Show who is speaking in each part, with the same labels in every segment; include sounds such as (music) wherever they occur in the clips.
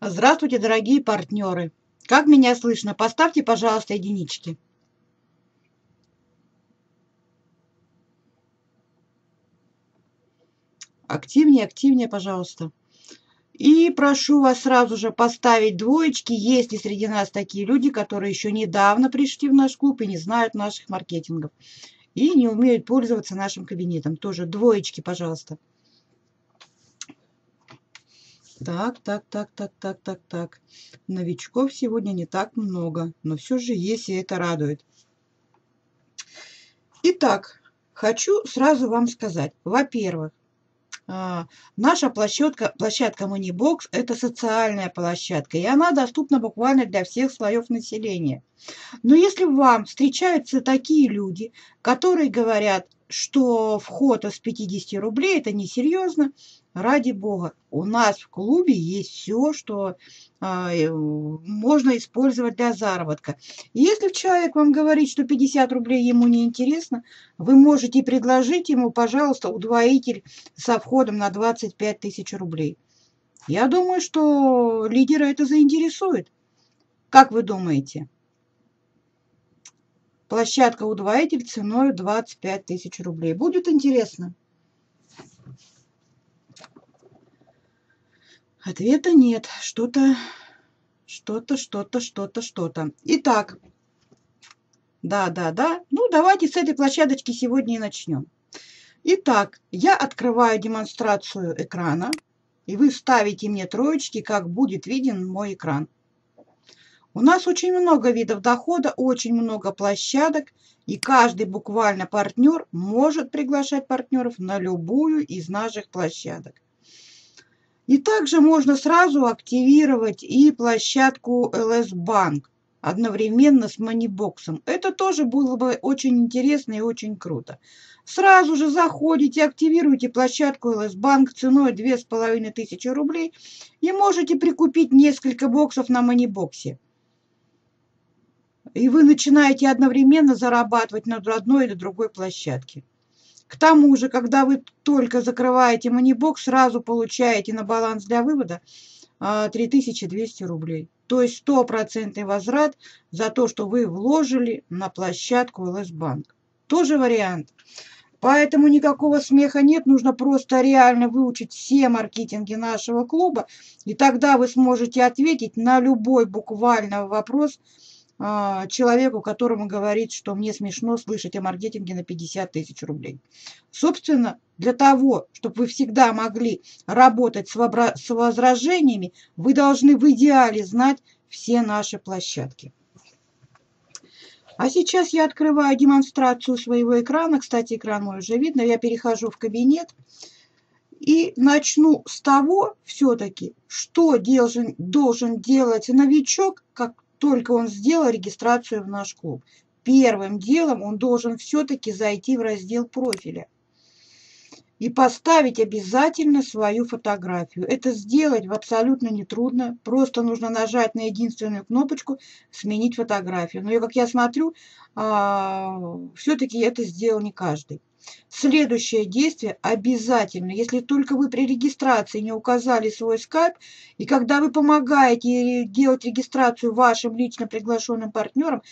Speaker 1: Здравствуйте, дорогие партнеры! Как меня слышно? Поставьте, пожалуйста, единички. Активнее, активнее, пожалуйста. И прошу вас сразу же поставить двоечки, если среди нас такие люди, которые еще недавно пришли в наш клуб и не знают наших маркетингов. И не умеют пользоваться нашим кабинетом. Тоже двоечки, пожалуйста. Так, так, так, так, так, так, так. Новичков сегодня не так много, но все же есть, и это радует. Итак, хочу сразу вам сказать. Во-первых, а, наша площадка, площадка Moneybox – это социальная площадка, и она доступна буквально для всех слоев населения. Но если вам встречаются такие люди, которые говорят, что вход из 50 рублей – это несерьезно, ради бога, у нас в клубе есть все, что э, можно использовать для заработка. если человек вам говорит, что 50 рублей ему не интересно, вы можете предложить ему, пожалуйста, удвоитель со входом на 25 тысяч рублей. Я думаю, что лидера это заинтересует. Как вы думаете? Площадка удвоитель ценой 25 тысяч рублей. Будет интересно? Ответа нет. Что-то, что-то, что-то, что-то, что-то. Итак, да, да, да. Ну, давайте с этой площадочки сегодня и начнем. Итак, я открываю демонстрацию экрана, и вы ставите мне троечки, как будет виден мой экран. У нас очень много видов дохода, очень много площадок, и каждый буквально партнер может приглашать партнеров на любую из наших площадок. И также можно сразу активировать и площадку LS Bank одновременно с манибоксом. Это тоже было бы очень интересно и очень круто. Сразу же заходите, активируйте площадку LS Bank ценой 2500 рублей и можете прикупить несколько боксов на манибоксе и вы начинаете одновременно зарабатывать на одной или другой площадке. К тому же, когда вы только закрываете манибокс, сразу получаете на баланс для вывода 3200 а, рублей. То есть стопроцентный возврат за то, что вы вложили на площадку ЛС Банк. Тоже вариант. Поэтому никакого смеха нет, нужно просто реально выучить все маркетинги нашего клуба, и тогда вы сможете ответить на любой буквально вопрос, человеку, которому говорит, что мне смешно слышать о маркетинге на 50 тысяч рублей. Собственно, для того, чтобы вы всегда могли работать с возражениями, вы должны в идеале знать все наши площадки. А сейчас я открываю демонстрацию своего экрана. Кстати, экран мой уже видно. Я перехожу в кабинет. И начну с того все-таки, что должен, должен делать новичок, как только он сделал регистрацию в наш клуб. Первым делом он должен все-таки зайти в раздел профиля и поставить обязательно свою фотографию. Это сделать абсолютно нетрудно. Просто нужно нажать на единственную кнопочку «Сменить фотографию». Но, как я смотрю, а, все-таки это сделал не каждый. Следующее действие обязательно, если только вы при регистрации не указали свой скайп, и когда вы помогаете делать регистрацию вашим лично приглашенным партнерам,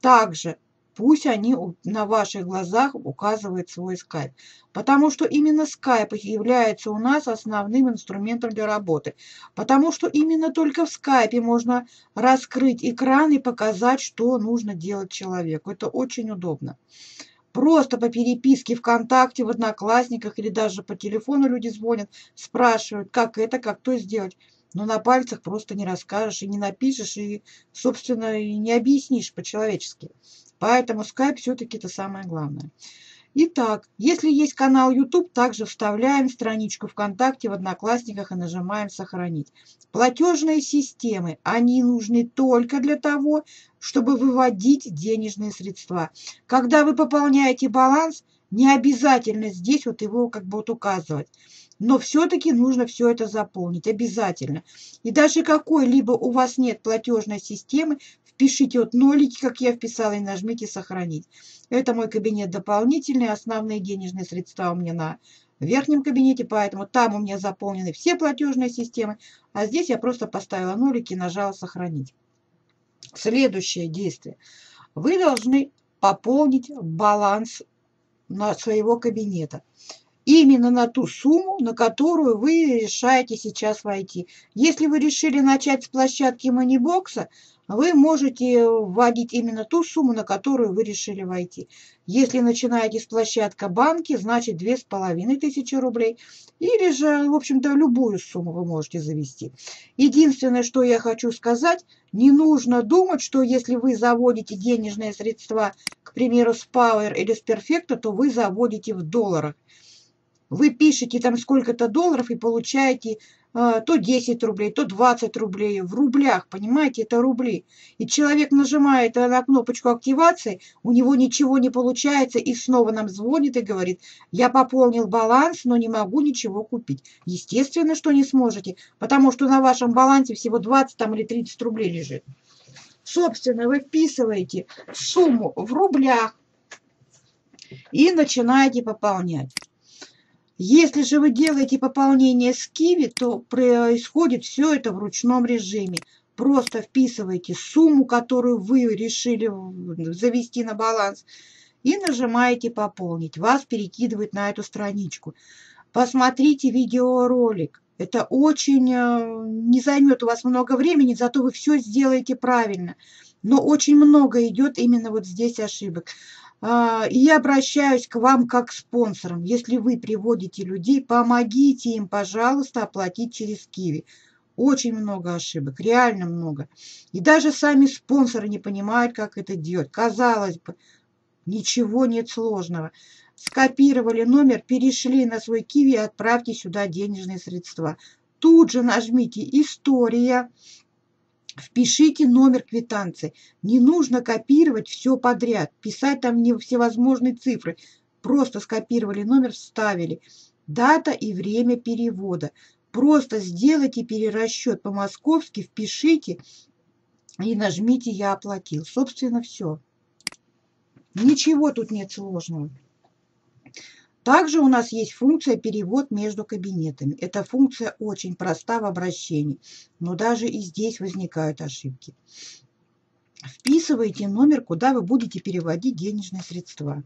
Speaker 1: также пусть они на ваших глазах указывают свой скайп. Потому что именно скайп является у нас основным инструментом для работы. Потому что именно только в скайпе можно раскрыть экран и показать, что нужно делать человеку. Это очень удобно. Просто по переписке ВКонтакте, в Одноклассниках или даже по телефону люди звонят, спрашивают, как это, как то сделать. Но на пальцах просто не расскажешь и не напишешь, и, собственно, и не объяснишь по-человечески. Поэтому скайп все-таки это самое главное. Итак, если есть канал YouTube, также вставляем страничку ВКонтакте в Одноклассниках и нажимаем «Сохранить». Платежные системы, они нужны только для того, чтобы выводить денежные средства. Когда вы пополняете баланс, не обязательно здесь вот его как бы вот указывать. Но все-таки нужно все это заполнить, обязательно. И даже какой-либо у вас нет платежной системы, впишите вот нолики, как я вписала, и нажмите «Сохранить». Это мой кабинет дополнительный. Основные денежные средства у меня на верхнем кабинете, поэтому там у меня заполнены все платежные системы, а здесь я просто поставила нолики и нажала «Сохранить». Следующее действие. Вы должны пополнить баланс на своего кабинета именно на ту сумму, на которую вы решаете сейчас войти. Если вы решили начать с площадки манибокса, вы можете вводить именно ту сумму, на которую вы решили войти. Если начинаете с площадка банки, значит тысячи рублей. Или же, в общем-то, любую сумму вы можете завести. Единственное, что я хочу сказать, не нужно думать, что если вы заводите денежные средства, к примеру, с Power или с Perfecto, то вы заводите в долларах. Вы пишете там сколько-то долларов и получаете э, то 10 рублей, то 20 рублей в рублях, понимаете, это рубли. И человек нажимает на кнопочку активации, у него ничего не получается и снова нам звонит и говорит, я пополнил баланс, но не могу ничего купить. Естественно, что не сможете, потому что на вашем балансе всего 20 там, или 30 рублей лежит. Собственно, вы вписываете сумму в рублях и начинаете пополнять. Если же вы делаете пополнение с Киви, то происходит все это в ручном режиме. Просто вписываете сумму, которую вы решили завести на баланс, и нажимаете «Пополнить». Вас перекидывает на эту страничку. Посмотрите видеоролик. Это очень э, не займет у вас много времени, зато вы все сделаете правильно. Но очень много идет именно вот здесь ошибок. А, и я обращаюсь к вам как к спонсорам. Если вы приводите людей, помогите им, пожалуйста, оплатить через Киви. Очень много ошибок, реально много. И даже сами спонсоры не понимают, как это делать. Казалось бы, ничего нет сложного. Скопировали номер, перешли на свой Киви и отправьте сюда денежные средства. Тут же нажмите «История», Впишите номер квитанции. Не нужно копировать все подряд, писать там не всевозможные цифры. Просто скопировали номер, вставили. Дата и время перевода. Просто сделайте перерасчет по-московски, впишите и нажмите «Я оплатил». Собственно, все. Ничего тут нет сложного. Также у нас есть функция перевод между кабинетами. Эта функция очень проста в обращении, но даже и здесь возникают ошибки. Вписывайте номер, куда вы будете переводить денежные средства.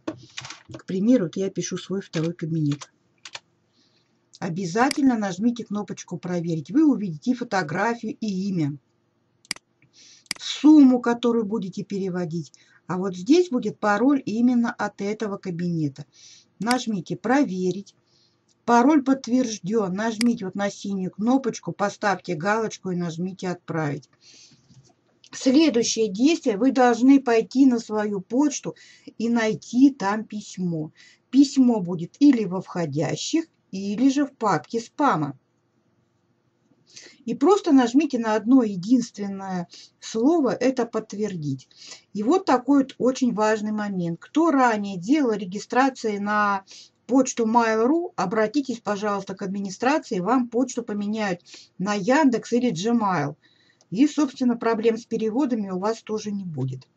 Speaker 1: К примеру, вот я пишу свой второй кабинет. Обязательно нажмите кнопочку «Проверить». Вы увидите фотографию и имя, сумму, которую будете переводить. А вот здесь будет пароль именно от этого кабинета нажмите «Проверить». Пароль подтвержден. Нажмите вот на синюю кнопочку, поставьте галочку и нажмите «Отправить». Следующее действие. Вы должны пойти на свою почту и найти там письмо. Письмо будет или во входящих, или же в папке спама и просто нажмите на одно единственное слово «Это подтвердить». И вот такой вот очень важный момент. Кто ранее делал регистрации на почту Mail.ru, обратитесь, пожалуйста, к администрации, вам почту поменяют на Яндекс или Gmail. И, собственно, проблем с переводами у вас тоже не будет.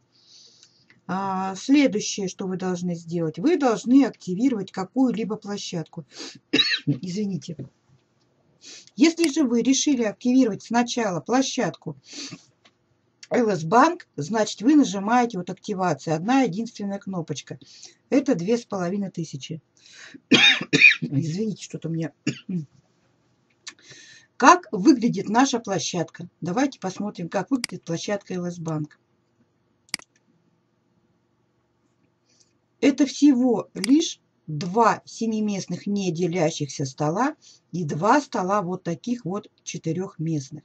Speaker 1: А, следующее, что вы должны сделать, вы должны активировать какую-либо площадку. (coughs) Извините. Если же вы решили активировать сначала площадку LS Bank, значит вы нажимаете вот активация, одна единственная кнопочка. Это две с половиной тысячи. (coughs) Извините, что-то меня... (coughs) Как выглядит наша площадка? Давайте посмотрим, как выглядит площадка LS Bank. Это всего лишь два семиместных не делящихся стола и два стола вот таких вот четырехместных.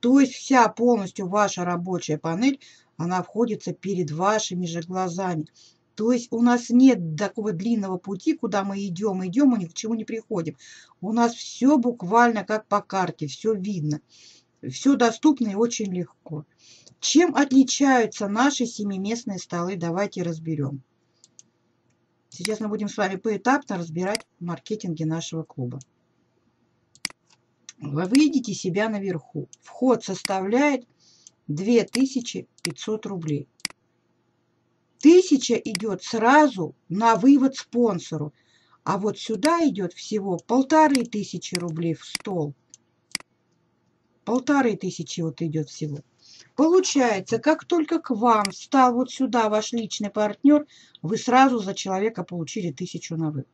Speaker 1: То есть вся полностью ваша рабочая панель, она входится перед вашими же глазами. То есть у нас нет такого длинного пути, куда мы идем, идем, и ни к чему не приходим. У нас все буквально как по карте, все видно. Все доступно и очень легко. Чем отличаются наши семиместные столы, давайте разберем. Сейчас мы будем с вами поэтапно разбирать маркетинги нашего клуба. Вы видите себя наверху. Вход составляет 2500 рублей. Тысяча идет сразу на вывод спонсору, А вот сюда идет всего полторы тысячи рублей в стол. Полторы тысячи вот идет всего. Получается, как только к вам стал вот сюда ваш личный партнер, вы сразу за человека получили тысячу на вывод.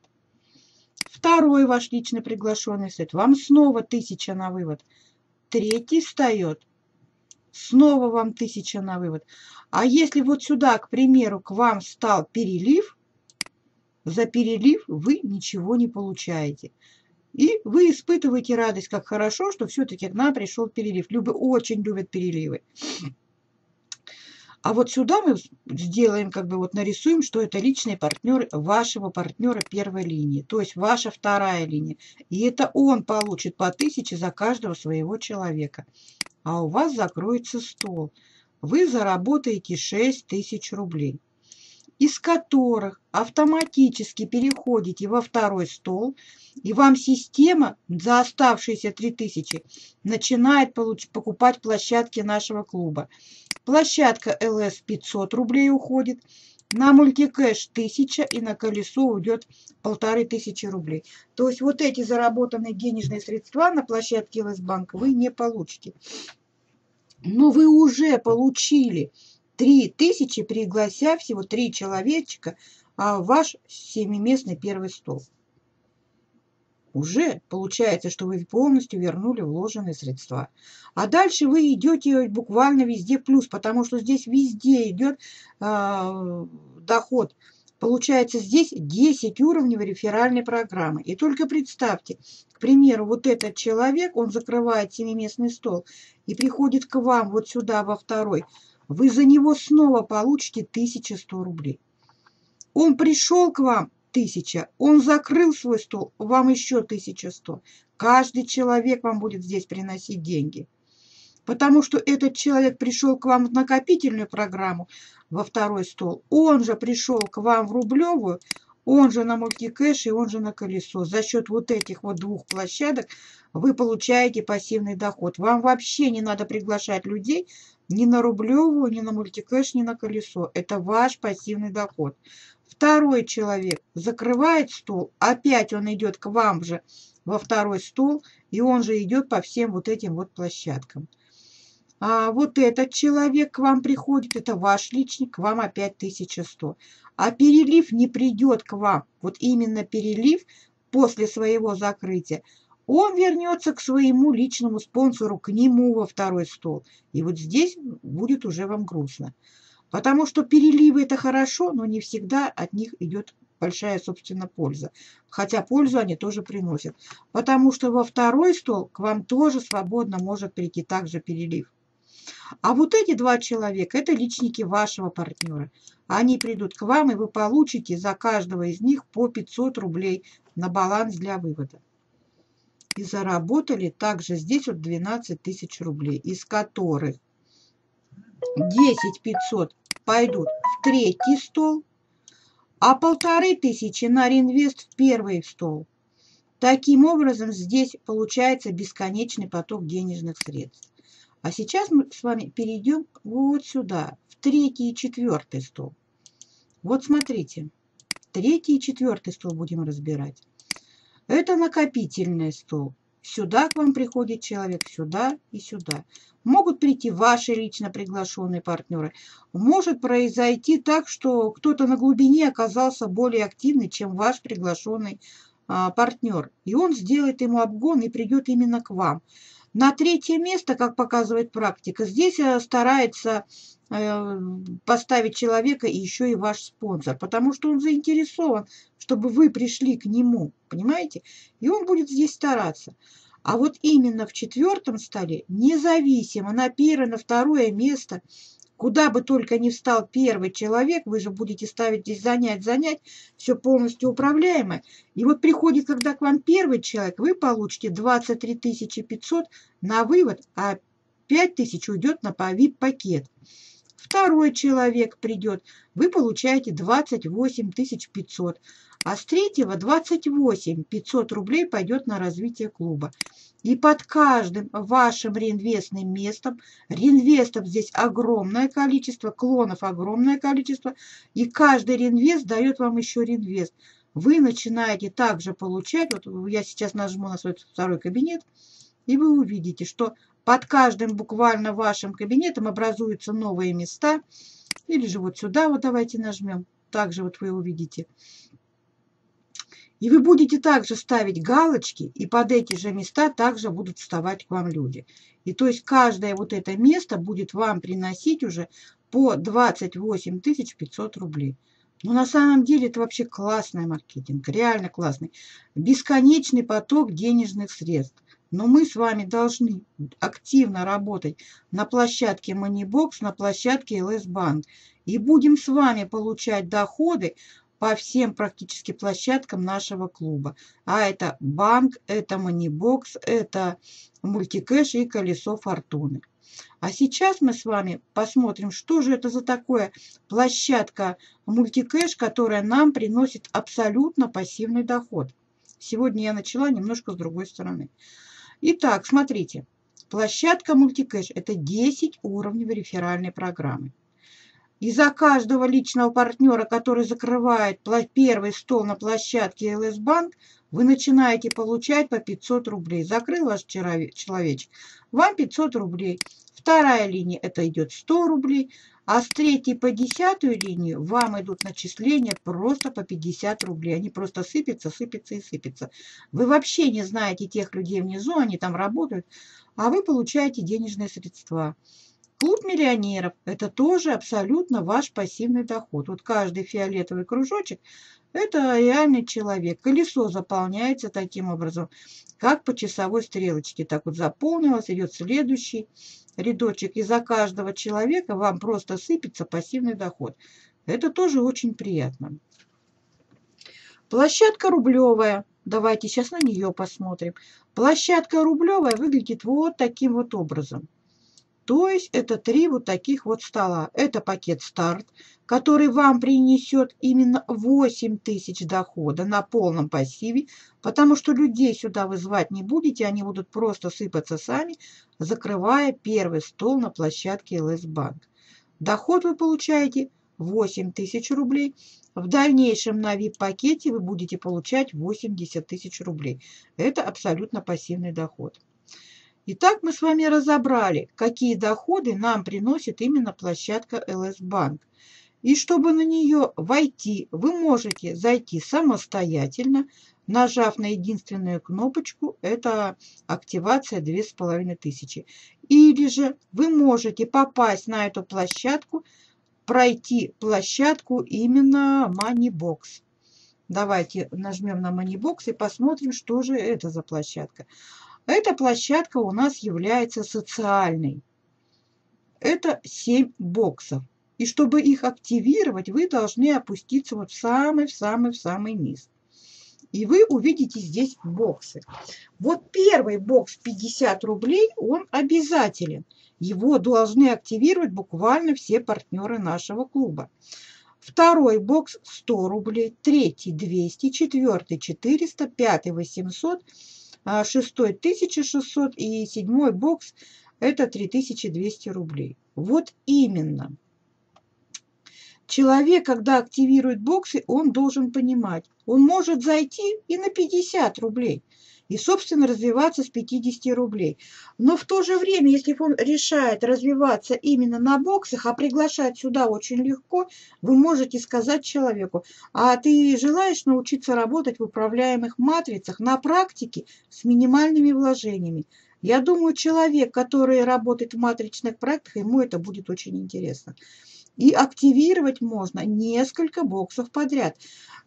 Speaker 1: Второй ваш личный приглашенный стоит, вам снова тысяча на вывод. Третий встает, снова вам тысяча на вывод. А если вот сюда, к примеру, к вам стал перелив, за перелив вы ничего не получаете. И вы испытываете радость, как хорошо, что все-таки к нам пришел перелив. Любы очень любят переливы. А вот сюда мы сделаем, как бы вот нарисуем, что это личный партнер вашего партнера первой линии, то есть ваша вторая линия. И это он получит по 1000 за каждого своего человека. А у вас закроется стол. Вы заработаете 6000 рублей из которых автоматически переходите во второй стол, и вам система за оставшиеся 3000 начинает покупать площадки нашего клуба. Площадка ЛС 500 рублей уходит, на мультикэш 1000 и на колесо уйдет полторы тысячи рублей. То есть вот эти заработанные денежные средства на площадке ЛС Банк вы не получите. Но вы уже получили три тысячи, приглася всего три человечка а ваш семиместный первый стол. Уже получается, что вы полностью вернули вложенные средства. А дальше вы идете буквально везде плюс, потому что здесь везде идет э, доход. Получается здесь 10 уровней реферальной программы. И только представьте, к примеру, вот этот человек, он закрывает семиместный стол и приходит к вам вот сюда во второй вы за него снова получите 1100 рублей. Он пришел к вам, 1000, он закрыл свой стол, вам еще 1100. Каждый человек вам будет здесь приносить деньги. Потому что этот человек пришел к вам в накопительную программу, во второй стол. Он же пришел к вам в рублевую, он же на мультикэш и он же на колесо. За счет вот этих вот двух площадок вы получаете пассивный доход. Вам вообще не надо приглашать людей ни на рублевую, ни на мультикэш, ни на колесо. Это ваш пассивный доход. Второй человек закрывает стол, опять он идет к вам же во второй стол, и он же идет по всем вот этим вот площадкам. А вот этот человек к вам приходит, это ваш личник, к вам опять 1100. А перелив не придет к вам. Вот именно перелив после своего закрытия. Он вернется к своему личному спонсору, к нему во второй стол. И вот здесь будет уже вам грустно. Потому что переливы это хорошо, но не всегда от них идет большая, собственно, польза. Хотя пользу они тоже приносят. Потому что во второй стол к вам тоже свободно может прийти также перелив. А вот эти два человека – это личники вашего партнера. Они придут к вам, и вы получите за каждого из них по 500 рублей на баланс для вывода. И заработали также здесь вот 12 тысяч рублей, из которых 10 500 пойдут в третий стол, а полторы тысячи на реинвест в первый стол. Таким образом, здесь получается бесконечный поток денежных средств. А сейчас мы с вами перейдем вот сюда, в третий и четвертый стол. Вот смотрите, третий и четвертый стол будем разбирать. Это накопительный стол. Сюда к вам приходит человек, сюда и сюда. Могут прийти ваши лично приглашенные партнеры. Может произойти так, что кто-то на глубине оказался более активный, чем ваш приглашенный а, партнер. И он сделает ему обгон и придет именно к вам. На третье место, как показывает практика, здесь э, старается э, поставить человека и еще и ваш спонсор, потому что он заинтересован, чтобы вы пришли к нему, понимаете? И он будет здесь стараться. А вот именно в четвертом столе, независимо на первое, на второе место – Куда бы только ни встал первый человек, вы же будете ставить здесь занять, занять, все полностью управляемое. И вот приходит, когда к вам первый человек, вы получите 23 500 на вывод, а 5 тысяч уйдет на VIP-пакет. Второй человек придет, вы получаете 28 500, а с третьего 28 500 рублей пойдет на развитие клуба. И под каждым вашим реинвестным местом, реинвестов здесь огромное количество, клонов огромное количество, и каждый реинвест дает вам еще реинвест. вы начинаете также получать, вот я сейчас нажму на свой второй кабинет, и вы увидите, что под каждым буквально вашим кабинетом образуются новые места, или же вот сюда вот давайте нажмем, также вот вы увидите. И вы будете также ставить галочки, и под эти же места также будут вставать к вам люди. И то есть каждое вот это место будет вам приносить уже по 28 500 рублей. Но на самом деле это вообще классный маркетинг, реально классный. Бесконечный поток денежных средств. Но мы с вами должны активно работать на площадке Moneybox, на площадке LS Bank. И будем с вами получать доходы по всем практически площадкам нашего клуба. А это банк, это манибокс, это мультикэш и колесо фортуны. А сейчас мы с вами посмотрим, что же это за такое площадка мультикэш, которая нам приносит абсолютно пассивный доход. Сегодня я начала немножко с другой стороны. Итак, смотрите. Площадка мультикэш – это 10 уровней реферальной программы. И за каждого личного партнера, который закрывает первый стол на площадке ЛС Банк, вы начинаете получать по 500 рублей. Закрыл ваш человечек, вам 500 рублей. Вторая линия это идет 100 рублей, а с третьей по десятую линию вам идут начисления просто по 50 рублей. Они просто сыпятся, сыпятся и сыпятся. Вы вообще не знаете тех людей внизу, они там работают, а вы получаете денежные средства. Клуб миллионеров – это тоже абсолютно ваш пассивный доход. Вот каждый фиолетовый кружочек – это реальный человек. Колесо заполняется таким образом, как по часовой стрелочке. Так вот заполнилось, идет следующий рядочек. И за каждого человека вам просто сыпется пассивный доход. Это тоже очень приятно. Площадка рублевая. Давайте сейчас на нее посмотрим. Площадка рублевая выглядит вот таким вот образом. То есть это три вот таких вот стола. Это пакет старт, который вам принесет именно 8 тысяч дохода на полном пассиве, потому что людей сюда вызывать не будете, они будут просто сыпаться сами, закрывая первый стол на площадке ЛС Банк. Доход вы получаете 8 тысяч рублей. В дальнейшем на VIP-пакете вы будете получать 80 тысяч рублей. Это абсолютно пассивный доход. Итак, мы с вами разобрали, какие доходы нам приносит именно площадка LS Bank. И чтобы на нее войти, вы можете зайти самостоятельно, нажав на единственную кнопочку, это активация 2500. Или же вы можете попасть на эту площадку, пройти площадку именно Moneybox. Давайте нажмем на Moneybox и посмотрим, что же это за площадка. Эта площадка у нас является социальной. Это 7 боксов. И чтобы их активировать, вы должны опуститься вот в самый, самый, самый низ. И вы увидите здесь боксы. Вот первый бокс 50 рублей, он обязателен. Его должны активировать буквально все партнеры нашего клуба. Второй бокс 100 рублей, третий 200, четвертый 400, пятый 800, а шестой 1600 и седьмой бокс это 3200 рублей. Вот именно. Человек, когда активирует боксы, он должен понимать, он может зайти и на 50 рублей – и, собственно, развиваться с 50 рублей. Но в то же время, если он решает развиваться именно на боксах, а приглашать сюда очень легко, вы можете сказать человеку, а ты желаешь научиться работать в управляемых матрицах на практике с минимальными вложениями? Я думаю, человек, который работает в матричных проектах, ему это будет очень интересно. И активировать можно несколько боксов подряд.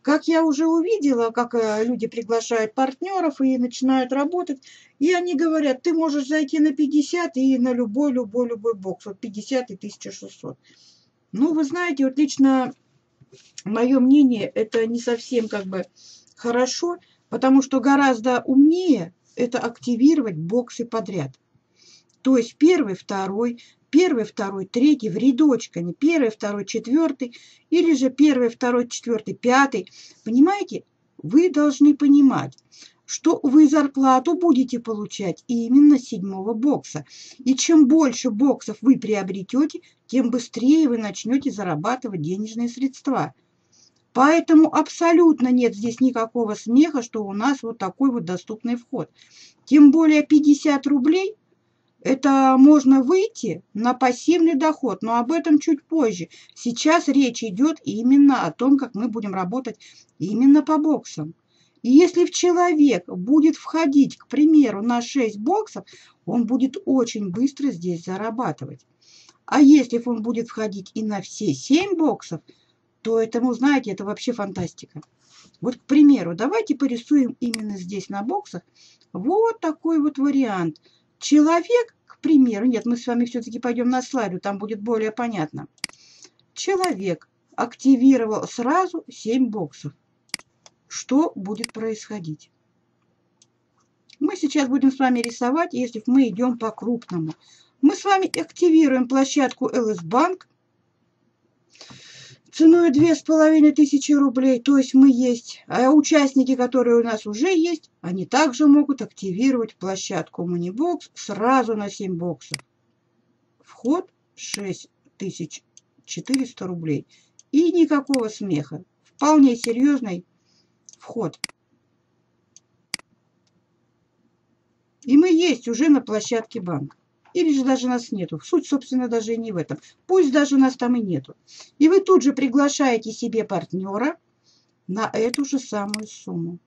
Speaker 1: Как я уже увидела, как э, люди приглашают партнеров и начинают работать, и они говорят, ты можешь зайти на 50 и на любой, любой, любой бокс, вот 50 и 1600. Ну, вы знаете, вот лично мое мнение, это не совсем как бы хорошо, потому что гораздо умнее это активировать боксы подряд. То есть первый, второй, первый, второй, третий в рядочками, первый, второй, четвертый, или же первый, второй, четвертый, пятый. Понимаете? Вы должны понимать, что вы зарплату будете получать именно седьмого бокса. И чем больше боксов вы приобретете, тем быстрее вы начнете зарабатывать денежные средства. Поэтому абсолютно нет здесь никакого смеха, что у нас вот такой вот доступный вход. Тем более 50 рублей это можно выйти на пассивный доход, но об этом чуть позже. Сейчас речь идет именно о том, как мы будем работать именно по боксам. И если в человек будет входить, к примеру, на 6 боксов, он будет очень быстро здесь зарабатывать. А если он будет входить и на все 7 боксов, то это, ну, знаете, это вообще фантастика. Вот, к примеру, давайте порисуем именно здесь на боксах вот такой вот вариант. Человек, к примеру, нет, мы с вами все-таки пойдем на слайду, там будет более понятно. Человек активировал сразу 7 боксов. Что будет происходить? Мы сейчас будем с вами рисовать, если мы идем по крупному. Мы с вами активируем площадку LS Bank ценой две с половиной тысячи рублей, то есть мы есть, а участники, которые у нас уже есть, они также могут активировать площадку Moneybox сразу на 7 боксов. Вход 6400 рублей. И никакого смеха. Вполне серьезный вход. И мы есть уже на площадке банка. Или же даже нас нету. Суть, собственно, даже не в этом. Пусть даже нас там и нету. И вы тут же приглашаете себе партнера на эту же самую сумму.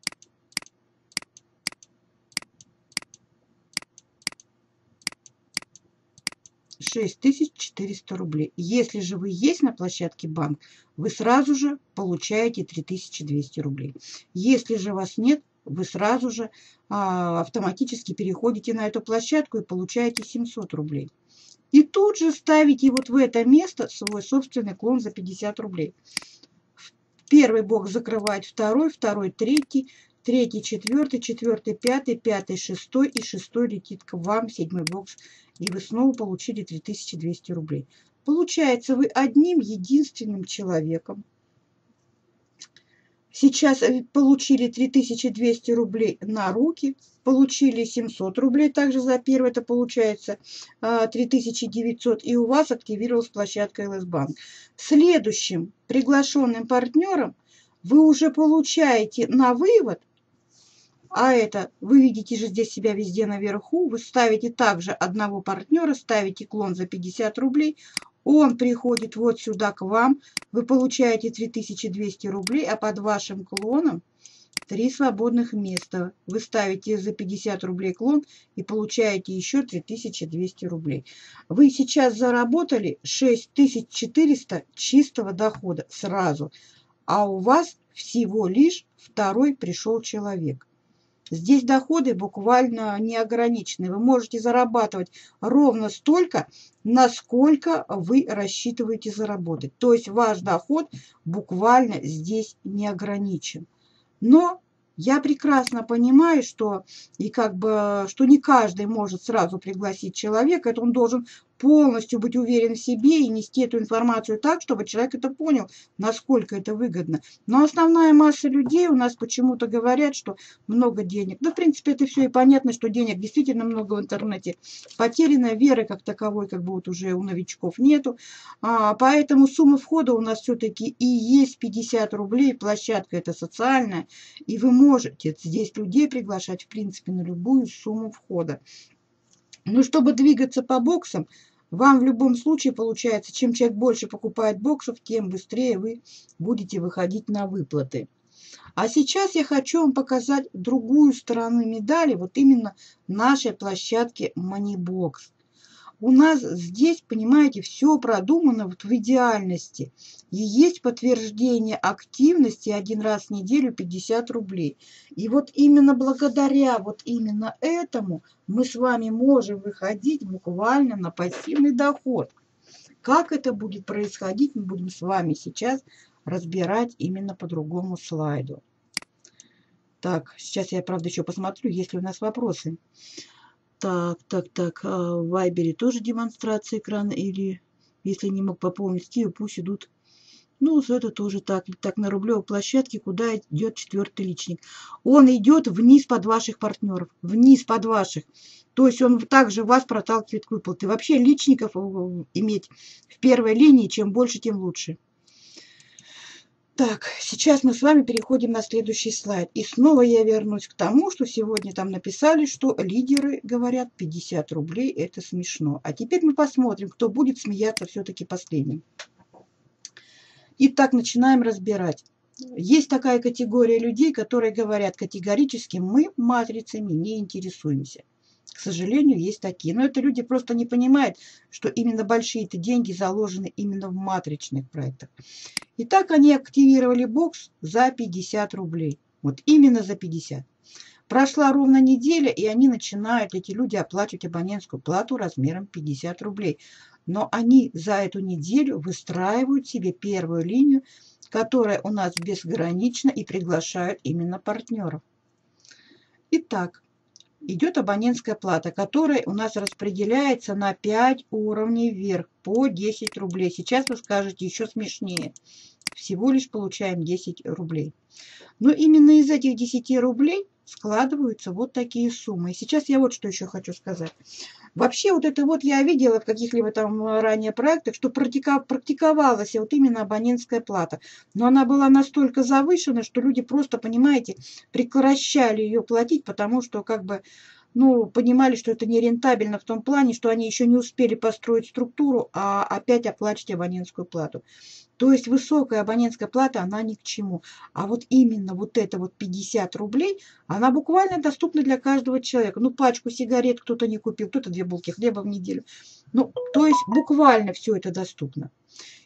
Speaker 1: шесть тысяч четыреста рублей. Если же вы есть на площадке банк, вы сразу же получаете три тысячи двести рублей. Если же вас нет, вы сразу же а, автоматически переходите на эту площадку и получаете 700 рублей. И тут же ставите вот в это место свой собственный клон за 50 рублей. Первый бокс закрывает второй, второй третий, третий четвертый, четвертый пятый, пятый шестой и шестой летит к вам, седьмой бокс. И вы снова получили 3200 рублей. Получается, вы одним единственным человеком Сейчас э, получили 3200 рублей на руки, получили 700 рублей также за первое, это получается 3900, а, и у вас активировалась площадка ЛС Банк. Следующим приглашенным партнером вы уже получаете на вывод, а это, вы видите же здесь себя везде наверху, вы ставите также одного партнера, ставите клон за 50 рублей, он приходит вот сюда к вам, вы получаете 3200 рублей, а под вашим клоном три свободных места. Вы ставите за 50 рублей клон и получаете еще 3200 рублей. Вы сейчас заработали 6400 чистого дохода сразу, а у вас всего лишь второй пришел человек. Здесь доходы буквально неограничены. Вы можете зарабатывать ровно столько, насколько вы рассчитываете заработать. То есть ваш доход буквально здесь не ограничен. Но я прекрасно понимаю, что и как бы, что не каждый может сразу пригласить человека, это он должен полностью быть уверен в себе и нести эту информацию так, чтобы человек это понял, насколько это выгодно. Но основная масса людей у нас почему-то говорят, что много денег. Да, в принципе, это все и понятно, что денег действительно много в интернете. Потерянной веры как таковой, как бы уже у новичков нету. А, поэтому сумма входа у нас все-таки и есть 50 рублей. Площадка это социальная. И вы можете здесь людей приглашать, в принципе, на любую сумму входа. Но чтобы двигаться по боксам, вам в любом случае получается, чем человек больше покупает боксов, тем быстрее вы будете выходить на выплаты. А сейчас я хочу вам показать другую сторону медали, вот именно нашей площадки Moneybox. У нас здесь, понимаете, все продумано вот в идеальности. И есть подтверждение активности один раз в неделю 50 рублей. И вот именно благодаря вот именно этому мы с вами можем выходить буквально на пассивный доход. Как это будет происходить, мы будем с вами сейчас разбирать именно по другому слайду. Так, сейчас я, правда, еще посмотрю, есть ли у нас вопросы. Так, так, так. А в Вайбере тоже демонстрация экрана или если не мог пополнить Киев, пусть идут. Ну, это тоже так. Так, на рублевой площадке, куда идет четвертый личник. Он идет вниз под ваших партнеров. Вниз под ваших. То есть он также вас проталкивает к выплате. Вообще личников э, иметь в первой линии, чем больше, тем лучше. Так, сейчас мы с вами переходим на следующий слайд. И снова я вернусь к тому, что сегодня там написали, что лидеры говорят 50 рублей, это смешно. А теперь мы посмотрим, кто будет смеяться все-таки последним. Итак, начинаем разбирать. Есть такая категория людей, которые говорят категорически, мы матрицами не интересуемся. К сожалению, есть такие. Но это люди просто не понимают, что именно большие-то деньги заложены именно в матричных проектах. Итак, они активировали бокс за 50 рублей. Вот именно за 50. Прошла ровно неделя, и они начинают, эти люди, оплачивать абонентскую плату размером 50 рублей. Но они за эту неделю выстраивают себе первую линию, которая у нас безгранична и приглашают именно партнеров. Итак, идет абонентская плата, которая у нас распределяется на 5 уровней вверх по 10 рублей. Сейчас вы скажете еще смешнее. Всего лишь получаем 10 рублей. Но именно из этих 10 рублей складываются вот такие суммы. И сейчас я вот что еще хочу сказать. Вообще вот это вот я видела в каких-либо там ранее проектах, что практиковалась вот именно абонентская плата. Но она была настолько завышена, что люди просто, понимаете, прекращали ее платить, потому что как бы ну, понимали, что это нерентабельно в том плане, что они еще не успели построить структуру, а опять оплачивать абонентскую плату. То есть высокая абонентская плата, она ни к чему. А вот именно вот это вот 50 рублей, она буквально доступна для каждого человека. Ну, пачку сигарет кто-то не купил, кто-то две булки хлеба в неделю. Ну, то есть буквально все это доступно.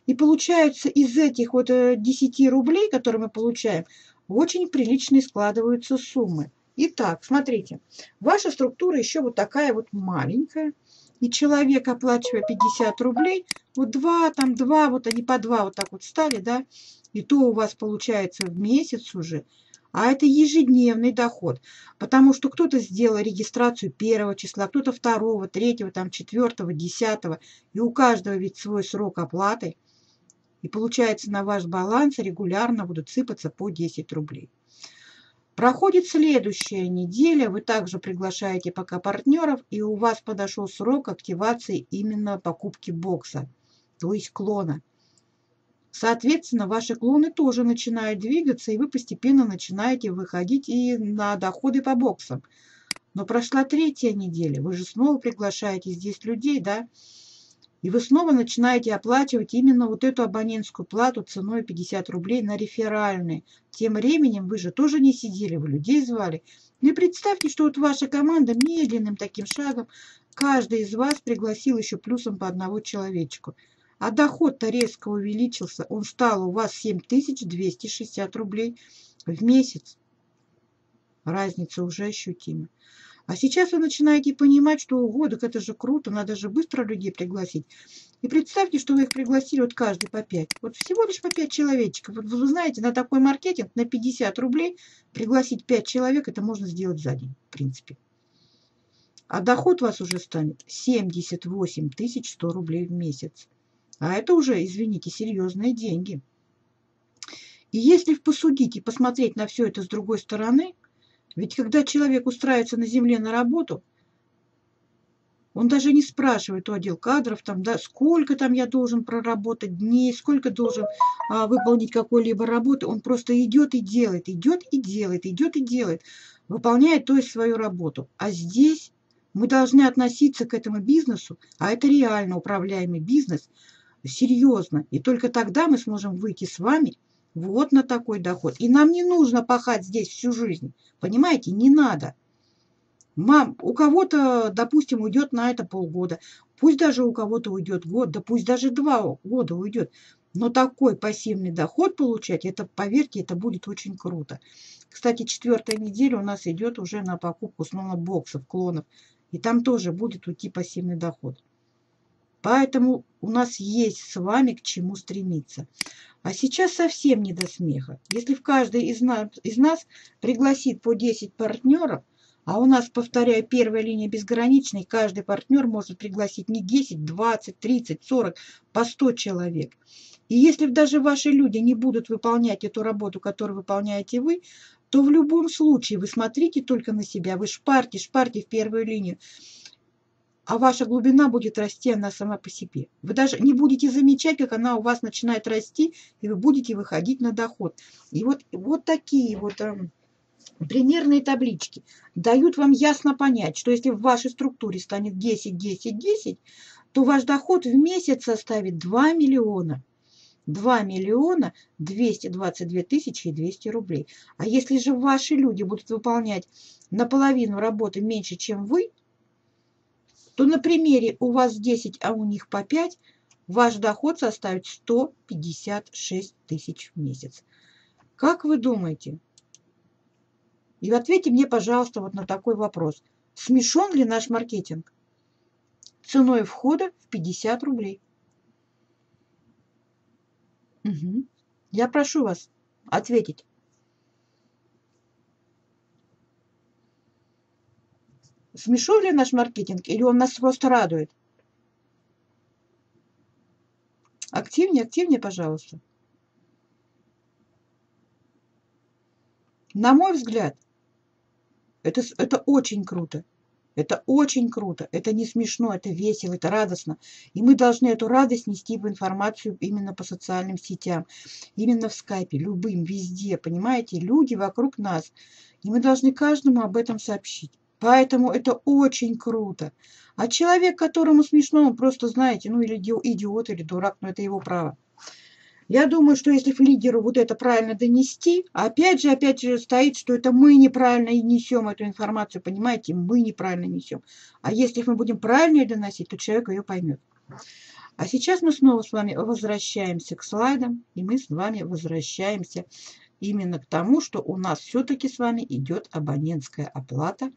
Speaker 1: И получается из этих вот 10 э, рублей, которые мы получаем, очень приличные складываются суммы. Итак, смотрите, ваша структура еще вот такая вот маленькая. И человек, оплачивая 50 рублей, вот два, там два, вот они по два вот так вот стали, да, и то у вас получается в месяц уже, а это ежедневный доход, потому что кто-то сделал регистрацию первого числа, кто-то второго, третьего, там четвертого, десятого, и у каждого ведь свой срок оплаты, и получается на ваш баланс регулярно будут сыпаться по 10 рублей. Проходит следующая неделя, вы также приглашаете пока партнеров, и у вас подошел срок активации именно покупки бокса, то есть клона. Соответственно, ваши клоны тоже начинают двигаться, и вы постепенно начинаете выходить и на доходы по боксам. Но прошла третья неделя, вы же снова приглашаете здесь людей, да? И вы снова начинаете оплачивать именно вот эту абонентскую плату ценой 50 рублей на реферальные. Тем временем вы же тоже не сидели, вы людей звали. Ну и представьте, что вот ваша команда медленным таким шагом, каждый из вас пригласил еще плюсом по одного человечку. А доход-то резко увеличился, он стал у вас 7260 рублей в месяц. Разница уже ощутима. А сейчас вы начинаете понимать, что ого, так это же круто, надо же быстро людей пригласить. И представьте, что вы их пригласили вот каждый по 5. Вот всего лишь по 5 человечков. Вот вы знаете, на такой маркетинг на 50 рублей пригласить 5 человек, это можно сделать за день, в принципе. А доход у вас уже станет 78 100 рублей в месяц. А это уже, извините, серьезные деньги. И если посудить и посмотреть на все это с другой стороны, ведь когда человек устраивается на земле на работу, он даже не спрашивает у отдел кадров, там, да, сколько там я должен проработать дней, сколько должен а, выполнить какой-либо работы. Он просто идет и делает, идет и делает, идет и делает, выполняет то есть свою работу. А здесь мы должны относиться к этому бизнесу, а это реально управляемый бизнес, серьезно. И только тогда мы сможем выйти с вами вот на такой доход. И нам не нужно пахать здесь всю жизнь. Понимаете, не надо. Мам, у кого-то, допустим, уйдет на это полгода. Пусть даже у кого-то уйдет год, да пусть даже два года уйдет. Но такой пассивный доход получать, это, поверьте, это будет очень круто. Кстати, четвертая неделя у нас идет уже на покупку снова боксов, клонов. И там тоже будет уйти пассивный доход. Поэтому у нас есть с вами к чему стремиться. А сейчас совсем не до смеха. Если в каждый из нас, из нас пригласит по 10 партнеров, а у нас, повторяю, первая линия безграничной, каждый партнер может пригласить не 10, 20, 30, 40, по 100 человек. И если даже ваши люди не будут выполнять эту работу, которую выполняете вы, то в любом случае вы смотрите только на себя, вы шпарьте, шпарьте в первую линию. А ваша глубина будет расти она сама по себе. Вы даже не будете замечать, как она у вас начинает расти, и вы будете выходить на доход. И вот, вот такие вот э, примерные таблички дают вам ясно понять, что если в вашей структуре станет 10, 10, 10, то ваш доход в месяц составит 2 миллиона. 2 миллиона 222 тысячи и 200 рублей. А если же ваши люди будут выполнять наполовину работы меньше, чем вы, то на примере у вас 10, а у них по 5, ваш доход составит 156 тысяч в месяц. Как вы думаете? И ответьте мне, пожалуйста, вот на такой вопрос. Смешон ли наш маркетинг? Ценой входа в 50 рублей. Угу. Я прошу вас ответить. Смешон ли наш маркетинг или он нас просто радует? Активнее, активнее, пожалуйста. На мой взгляд, это, это очень круто. Это очень круто, это не смешно, это весело, это радостно. И мы должны эту радость нести в информацию именно по социальным сетям, именно в скайпе, любым, везде, понимаете? Люди вокруг нас. И мы должны каждому об этом сообщить. Поэтому это очень круто. А человек, которому смешно, он просто, знаете, ну или идиот, или дурак, но это его право. Я думаю, что если лидеру вот это правильно донести, опять же, опять же стоит, что это мы неправильно и несем эту информацию, понимаете, мы неправильно несем. А если мы будем правильно ее доносить, то человек ее поймет. А сейчас мы снова с вами возвращаемся к слайдам, и мы с вами возвращаемся именно к тому, что у нас все-таки с вами идет абонентская оплата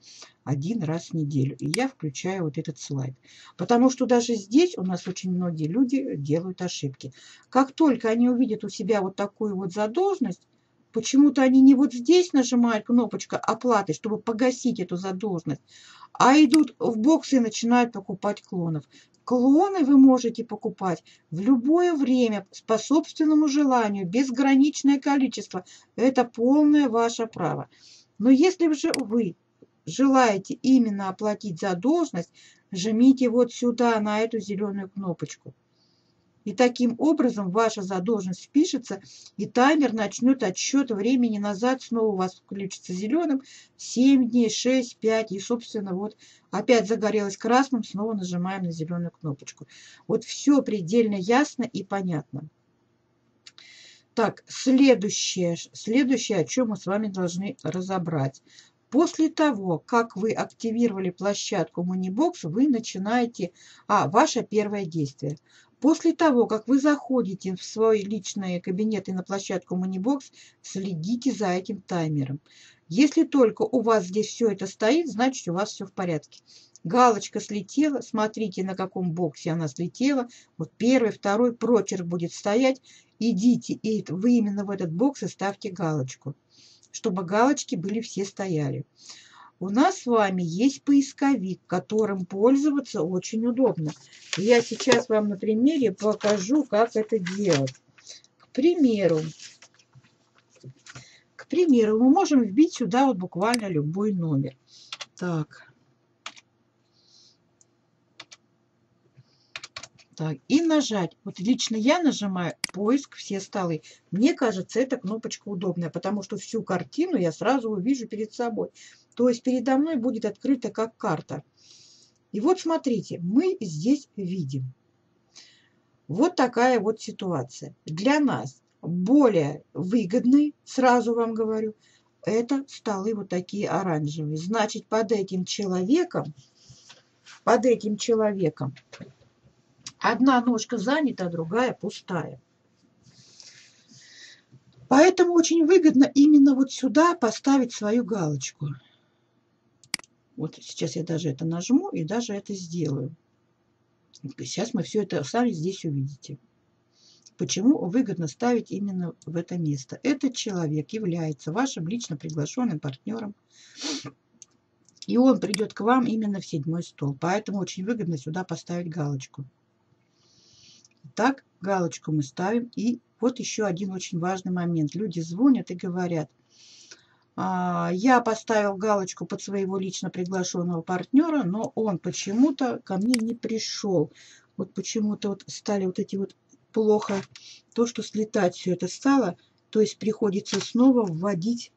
Speaker 1: один раз в неделю. И я включаю вот этот слайд. Потому что даже здесь у нас очень многие люди делают ошибки. Как только они увидят у себя вот такую вот задолженность, почему-то они не вот здесь нажимают кнопочку оплаты, чтобы погасить эту задолженность, а идут в боксы и начинают покупать клонов. Клоны вы можете покупать в любое время по собственному желанию, безграничное количество. Это полное ваше право. Но если же вы желаете именно оплатить задолженность, жмите вот сюда на эту зеленую кнопочку. И таким образом ваша задолженность впишется, и таймер начнет отсчет времени назад, снова у вас включится зеленым, 7 дней, 6, 5, и, собственно, вот опять загорелось красным, снова нажимаем на зеленую кнопочку. Вот все предельно ясно и понятно. Так, следующее, следующее, о чем мы с вами должны разобрать. После того, как вы активировали площадку Moneybox, вы начинаете... А, ваше первое действие. После того, как вы заходите в свой личный кабинет и на площадку Moneybox, следите за этим таймером. Если только у вас здесь все это стоит, значит у вас все в порядке. Галочка слетела, смотрите, на каком боксе она слетела. Вот первый, второй прочерк будет стоять. Идите, и вы именно в этот бокс и ставьте галочку, чтобы галочки были все стояли. У нас с вами есть поисковик, которым пользоваться очень удобно. Я сейчас вам на примере покажу, как это делать. К примеру, к примеру, мы можем вбить сюда вот буквально любой номер. Так. Так, и нажать. Вот лично я нажимаю поиск все столы. Мне кажется, эта кнопочка удобная, потому что всю картину я сразу увижу перед собой. То есть передо мной будет открыта как карта. И вот смотрите, мы здесь видим. Вот такая вот ситуация. Для нас более выгодный, сразу вам говорю, это столы вот такие оранжевые. Значит, под этим человеком, под этим человеком Одна ножка занята, а другая пустая. Поэтому очень выгодно именно вот сюда поставить свою галочку. Вот сейчас я даже это нажму и даже это сделаю. Сейчас мы все это сами здесь увидите. Почему выгодно ставить именно в это место? Этот человек является вашим лично приглашенным партнером. И он придет к вам именно в седьмой стол. Поэтому очень выгодно сюда поставить галочку. Так, галочку мы ставим. И вот еще один очень важный момент. Люди звонят и говорят, я поставил галочку под своего лично приглашенного партнера, но он почему-то ко мне не пришел. Вот почему-то вот стали вот эти вот плохо, то, что слетать все это стало, то есть приходится снова вводить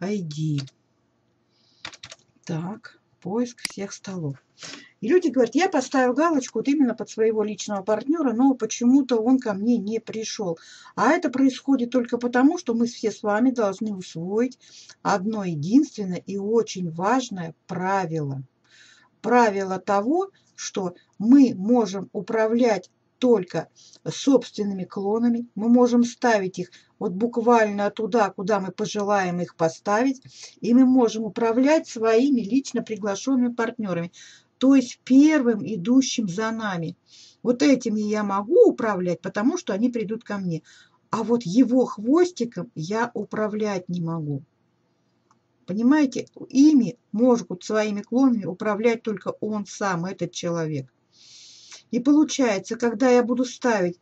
Speaker 1: ID. Так, поиск всех столов. И люди говорят, я поставил галочку вот именно под своего личного партнера, но почему-то он ко мне не пришел. А это происходит только потому, что мы все с вами должны усвоить одно единственное и очень важное правило. Правило того, что мы можем управлять только собственными клонами. Мы можем ставить их вот буквально туда, куда мы пожелаем их поставить. И мы можем управлять своими лично приглашенными партнерами то есть первым идущим за нами. Вот этими я могу управлять, потому что они придут ко мне. А вот его хвостиком я управлять не могу. Понимаете, ими может своими клонами управлять только он сам, этот человек. И получается, когда я буду ставить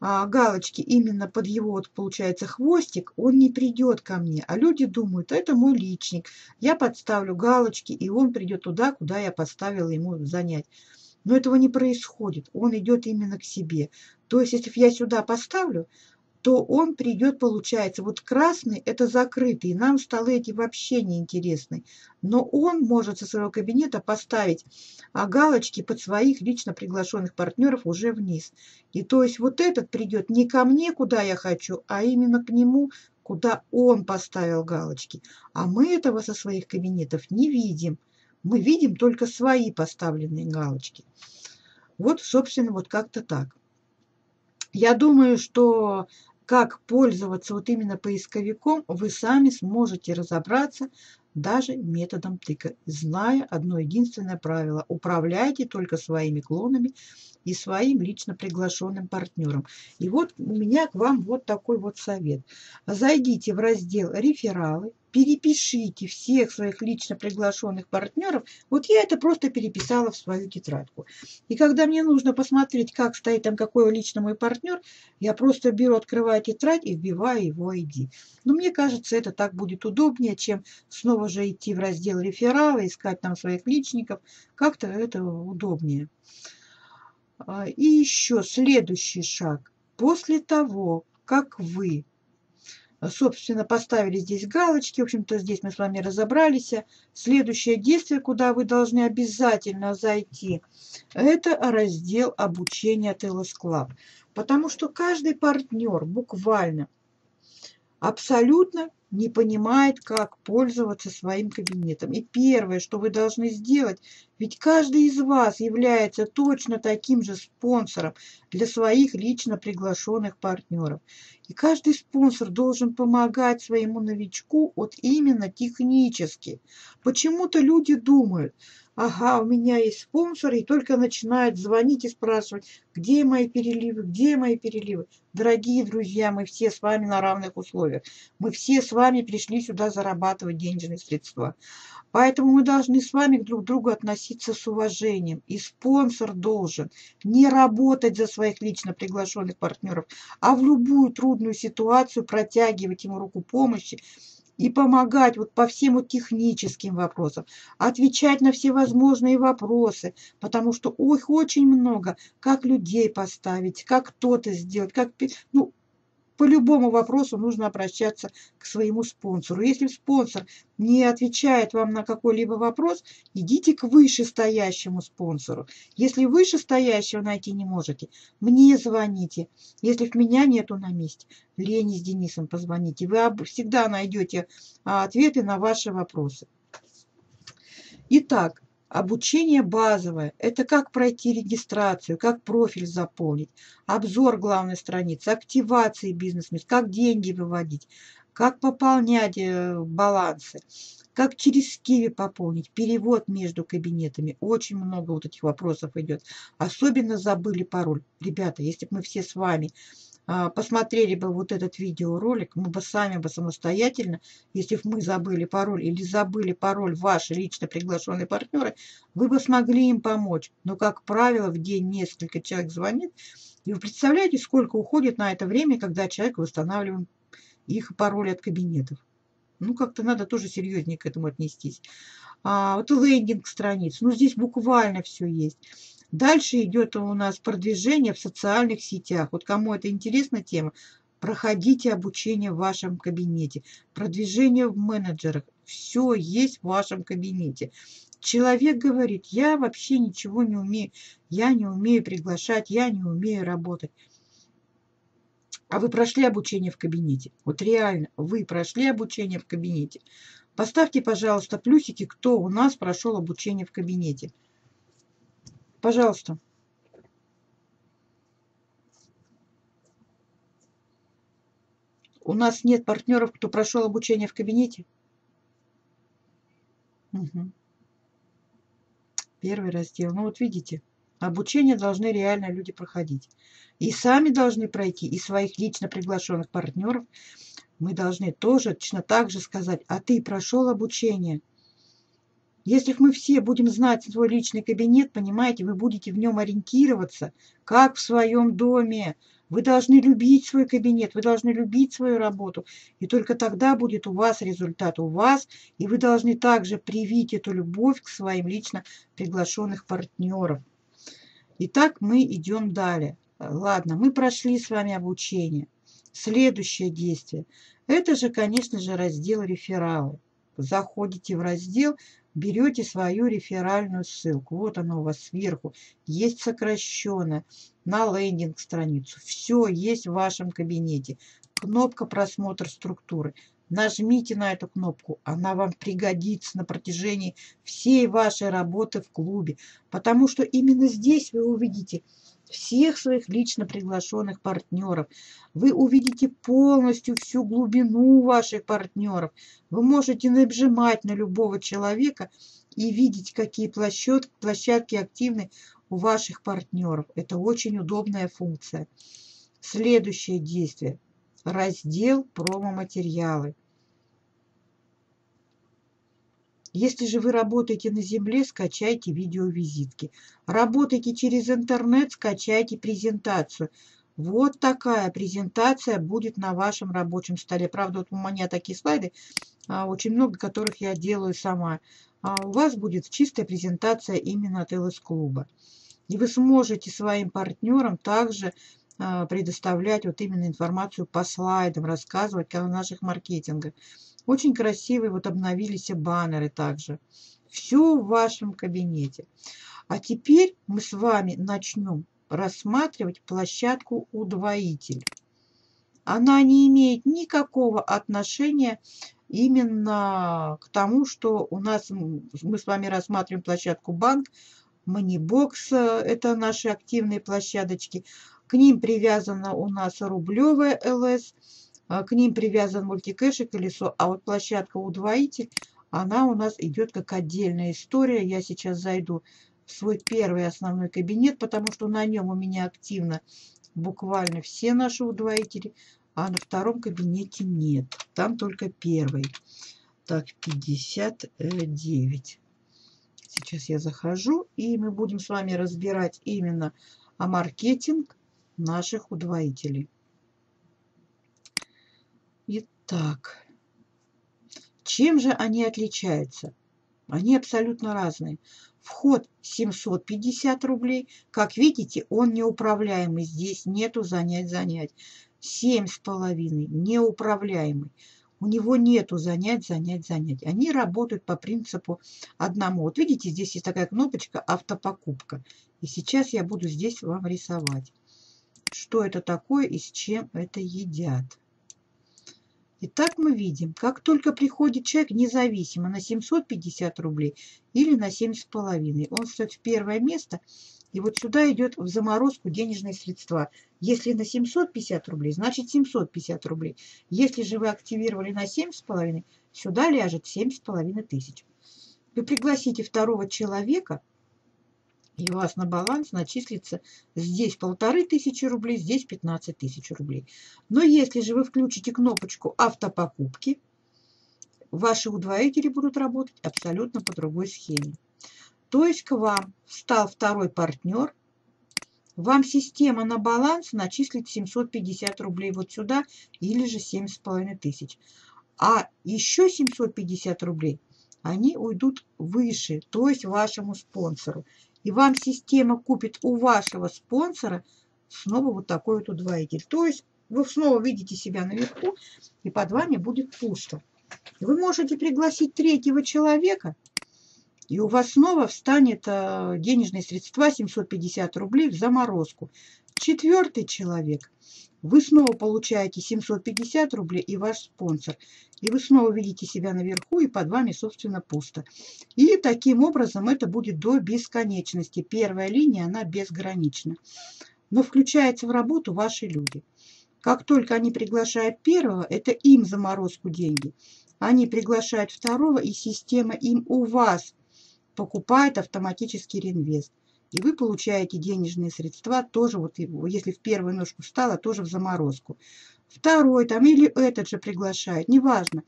Speaker 1: а, галочки именно под его, вот, получается, хвостик, он не придет ко мне. А люди думают, это мой личник. Я подставлю галочки, и он придет туда, куда я поставила ему занять. Но этого не происходит. Он идет именно к себе. То есть, если я сюда поставлю, то он придет, получается, вот красный – это закрытый, нам столы эти вообще не интересны. Но он может со своего кабинета поставить а, галочки под своих лично приглашенных партнеров уже вниз. И то есть вот этот придет не ко мне, куда я хочу, а именно к нему, куда он поставил галочки. А мы этого со своих кабинетов не видим. Мы видим только свои поставленные галочки. Вот, собственно, вот как-то так. Я думаю, что как пользоваться вот именно поисковиком, вы сами сможете разобраться даже методом тыка, зная одно единственное правило. Управляйте только своими клонами и своим лично приглашенным партнером. И вот у меня к вам вот такой вот совет. Зайдите в раздел «Рефералы», перепишите всех своих лично приглашенных партнеров. Вот я это просто переписала в свою тетрадку. И когда мне нужно посмотреть, как стоит там какой лично мой партнер, я просто беру, открываю тетрадь и вбиваю его ID. Но мне кажется, это так будет удобнее, чем снова же идти в раздел реферала, искать там своих личников. Как-то это удобнее. А, и еще следующий шаг. После того, как вы собственно, поставили здесь галочки. В общем-то, здесь мы с вами разобрались. Следующее действие, куда вы должны обязательно зайти, это раздел обучения TLS Club. Потому что каждый партнер буквально абсолютно не понимает, как пользоваться своим кабинетом. И первое, что вы должны сделать, ведь каждый из вас является точно таким же спонсором для своих лично приглашенных партнеров. И каждый спонсор должен помогать своему новичку вот именно технически. Почему-то люди думают, ага, у меня есть спонсор, и только начинают звонить и спрашивать, где мои переливы, где мои переливы. Дорогие друзья, мы все с вами на равных условиях. Мы все с вами пришли сюда зарабатывать денежные средства. Поэтому мы должны с вами друг к другу относиться с уважением. И спонсор должен не работать за своих лично приглашенных партнеров, а в любую трудную ситуацию протягивать ему руку помощи и помогать вот по всем вот техническим вопросам, отвечать на все возможные вопросы, потому что их очень много, как людей поставить, как кто-то сделать, как, ну, по любому вопросу нужно обращаться к своему спонсору. Если спонсор не отвечает вам на какой-либо вопрос, идите к вышестоящему спонсору. Если вышестоящего найти не можете, мне звоните. Если в меня нету на месте, Лене с Денисом позвоните. Вы всегда найдете а, ответы на ваши вопросы. Итак, Обучение базовое – это как пройти регистрацию, как профиль заполнить, обзор главной страницы, активации бизнес-мест, как деньги выводить, как пополнять э, балансы, как через Киви пополнить, перевод между кабинетами. Очень много вот этих вопросов идет. Особенно забыли пароль. Ребята, если бы мы все с вами посмотрели бы вот этот видеоролик, мы бы сами бы самостоятельно, если бы мы забыли пароль или забыли пароль ваши лично приглашенные партнеры, вы бы смогли им помочь. Но, как правило, в день несколько человек звонит, и вы представляете, сколько уходит на это время, когда человек восстанавливает их пароли от кабинетов. Ну, как-то надо тоже серьезнее к этому отнестись. А, вот лендинг страниц. Ну, здесь буквально все есть. Дальше идет у нас продвижение в социальных сетях. Вот кому это интересна тема, проходите обучение в вашем кабинете. Продвижение в менеджерах. Все есть в вашем кабинете. Человек говорит, я вообще ничего не умею. Я не умею приглашать, я не умею работать. А вы прошли обучение в кабинете? Вот реально, вы прошли обучение в кабинете? Поставьте, пожалуйста, плюсики, кто у нас прошел обучение в кабинете. Пожалуйста. У нас нет партнеров, кто прошел обучение в кабинете? Угу. Первый раздел. Ну вот видите, обучение должны реально люди проходить. И сами должны пройти, и своих лично приглашенных партнеров мы должны тоже точно так же сказать, а ты прошел обучение. Если мы все будем знать свой личный кабинет, понимаете, вы будете в нем ориентироваться, как в своем доме. Вы должны любить свой кабинет, вы должны любить свою работу. И только тогда будет у вас результат у вас, и вы должны также привить эту любовь к своим лично приглашенных партнеров. Итак, мы идем далее. Ладно, мы прошли с вами обучение. Следующее действие. Это же, конечно же, раздел рефералы. Заходите в раздел, берете свою реферальную ссылку. Вот она у вас сверху. Есть сокращенная на лендинг страницу. Все есть в вашем кабинете. Кнопка просмотр структуры. Нажмите на эту кнопку, она вам пригодится на протяжении всей вашей работы в клубе, потому что именно здесь вы увидите всех своих лично приглашенных партнеров. Вы увидите полностью всю глубину ваших партнеров. Вы можете нажимать на любого человека и видеть, какие площадки, активны у ваших партнеров. Это очень удобная функция. Следующее действие. Раздел промо-материалы. Если же вы работаете на земле, скачайте видеовизитки. Работаете через интернет, скачайте презентацию. Вот такая презентация будет на вашем рабочем столе. Правда, вот у меня такие слайды, а, очень много которых я делаю сама. А у вас будет чистая презентация именно от ЛС-клуба. И вы сможете своим партнерам также а, предоставлять вот именно информацию по слайдам, рассказывать о наших маркетингах. Очень красивые вот обновились баннеры также. Все в вашем кабинете. А теперь мы с вами начнем рассматривать площадку удвоитель. Она не имеет никакого отношения именно к тому, что у нас мы с вами рассматриваем площадку банк, Манибокс, это наши активные площадочки. К ним привязана у нас рублевая ЛС, к ним привязан мультикэш и колесо, а вот площадка удвоитель, она у нас идет как отдельная история. Я сейчас зайду в свой первый основной кабинет, потому что на нем у меня активно буквально все наши удвоители, а на втором кабинете нет. Там только первый. Так, 59. Сейчас я захожу, и мы будем с вами разбирать именно маркетинг наших удвоителей. Итак, чем же они отличаются? Они абсолютно разные. Вход 750 рублей. Как видите, он неуправляемый. Здесь нету занять-занять. 7,5 неуправляемый. У него нету занять, занять, занять. Они работают по принципу одному. Вот видите, здесь есть такая кнопочка автопокупка. И сейчас я буду здесь вам рисовать. Что это такое и с чем это едят. Итак, мы видим, как только приходит человек, независимо на 750 рублей или на 7,5, он встает в первое место, и вот сюда идет в заморозку денежные средства. Если на 750 рублей, значит 750 рублей. Если же вы активировали на 7,5, сюда ляжет 7,5 тысяч. Вы пригласите второго человека – и у вас на баланс начислится здесь полторы тысячи рублей, здесь 15 тысяч рублей. Но если же вы включите кнопочку автопокупки, ваши удвоители будут работать абсолютно по другой схеме. То есть к вам встал второй партнер, вам система на баланс начислит 750 рублей вот сюда или же 7,5 тысяч. А еще 750 рублей, они уйдут выше, то есть вашему спонсору. И вам система купит у вашего спонсора снова вот такой вот удвоитель. То есть вы снова видите себя наверху, и под вами будет пусто. Вы можете пригласить третьего человека, и у вас снова встанет э, денежные средства 750 рублей в заморозку. Четвертый человек, вы снова получаете 750 рублей и ваш спонсор. И вы снова видите себя наверху, и под вами, собственно, пусто. И таким образом это будет до бесконечности. Первая линия, она безгранична. Но включается в работу ваши люди. Как только они приглашают первого, это им заморозку деньги. Они приглашают второго, и система им у вас покупает автоматический реинвест. И вы получаете денежные средства тоже, вот если в первую ножку встала, тоже в заморозку. Второй там или этот же приглашает, неважно.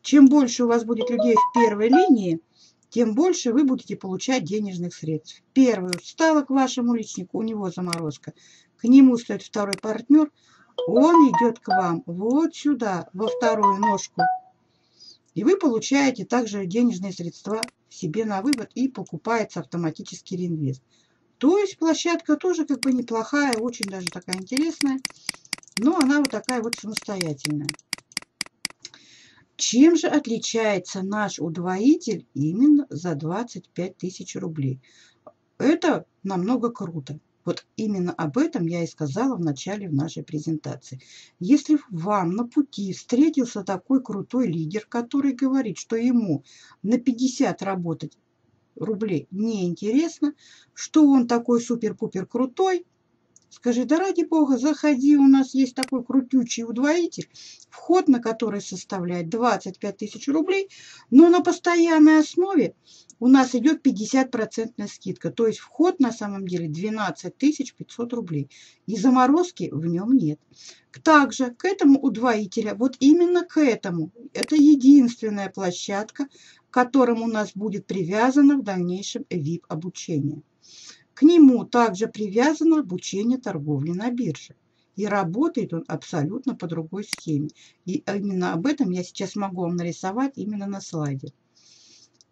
Speaker 1: Чем больше у вас будет людей в первой линии, тем больше вы будете получать денежных средств. Первый встала к вашему личнику, у него заморозка. К нему стоит второй партнер, он идет к вам вот сюда, во вторую ножку. И вы получаете также денежные средства себе на вывод и покупается автоматический реинвест. То есть площадка тоже как бы неплохая, очень даже такая интересная, но она вот такая вот самостоятельная. Чем же отличается наш удвоитель именно за 25 тысяч рублей? Это намного круто. Вот именно об этом я и сказала в начале в нашей презентации. Если вам на пути встретился такой крутой лидер, который говорит, что ему на 50 работать рублей неинтересно, что он такой супер-пупер крутой, Скажи, да ради бога, заходи, у нас есть такой крутючий удвоитель, вход на который составляет 25 тысяч рублей, но на постоянной основе у нас идет 50% скидка. То есть вход на самом деле 12 500 рублей. И заморозки в нем нет. Также к этому удвоителя, вот именно к этому, это единственная площадка, к которому у нас будет привязано в дальнейшем VIP-обучение. К нему также привязано обучение торговли на бирже. И работает он абсолютно по другой схеме. И именно об этом я сейчас могу вам нарисовать именно на слайде.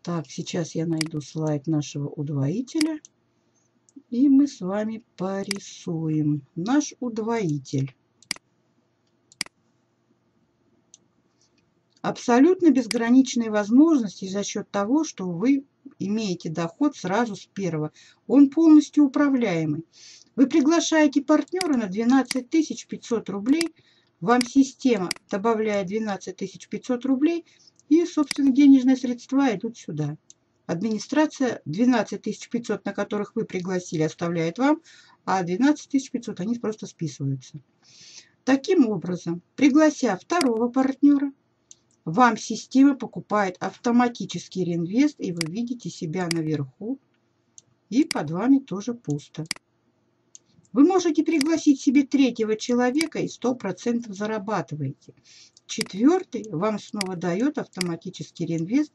Speaker 1: Так, сейчас я найду слайд нашего удвоителя. И мы с вами порисуем наш удвоитель. Абсолютно безграничные возможности за счет того, что вы имеете доход сразу с первого. Он полностью управляемый. Вы приглашаете партнера на 12 500 рублей, вам система добавляет 12 500 рублей, и, собственно, денежные средства идут сюда. Администрация 12 500, на которых вы пригласили, оставляет вам, а 12 500 они просто списываются. Таким образом, приглася второго партнера, вам система покупает автоматический реинвест, и вы видите себя наверху, и под вами тоже пусто. Вы можете пригласить себе третьего человека и 100% зарабатываете. Четвертый вам снова дает автоматический реинвест.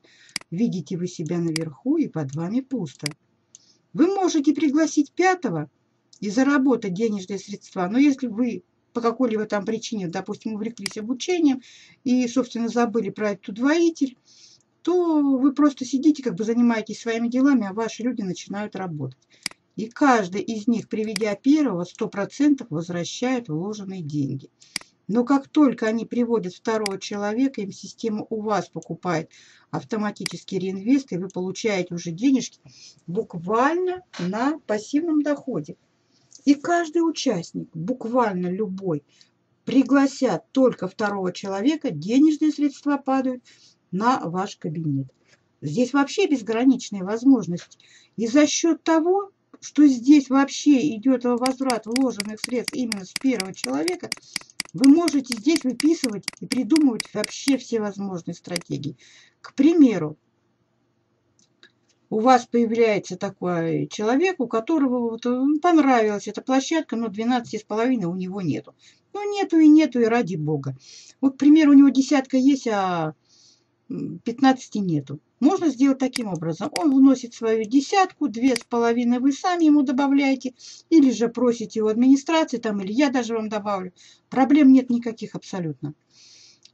Speaker 1: Видите вы себя наверху и под вами пусто. Вы можете пригласить пятого и заработать денежные средства. Но если вы по какой-либо там причине, допустим, увлеклись обучением и, собственно, забыли про этот удвоитель, то вы просто сидите, как бы занимаетесь своими делами, а ваши люди начинают работать. И каждый из них, приведя первого, 100% возвращает вложенные деньги. Но как только они приводят второго человека, им система у вас покупает автоматический реинвест, и вы получаете уже денежки буквально на пассивном доходе. И каждый участник, буквально любой, пригласят только второго человека, денежные средства падают на ваш кабинет. Здесь вообще безграничные возможности. И за счет того, что здесь вообще идет возврат вложенных средств именно с первого человека, вы можете здесь выписывать и придумывать вообще все возможные стратегии. К примеру, у вас появляется такой человек, у которого вот э, понравилась эта площадка, но 12,5 у него нету. Ну, нету и нету, и ради бога. Вот, к примеру, у него десятка есть, а 15 нету. Можно сделать таким образом. Он вносит свою десятку, две с половиной вы сами ему добавляете, или же просите у администрации, там, или я даже вам добавлю. Проблем нет никаких абсолютно.